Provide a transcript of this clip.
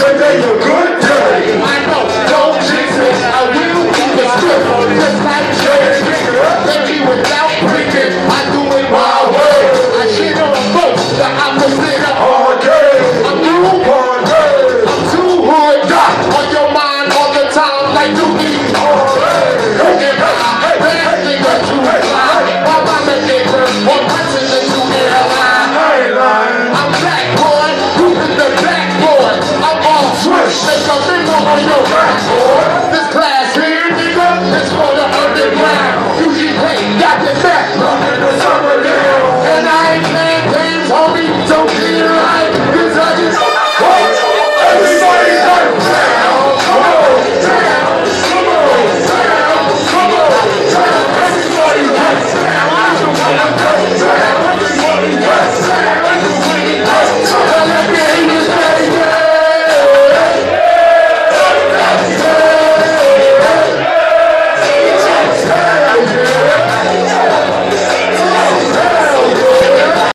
a good day. Don't I will keep it simple. Just like Jerry Picker, maybe without I do it my way. I shit on the opposite of hard day. I'm R K. I'm too hood, on your mind all the time like you. on. This class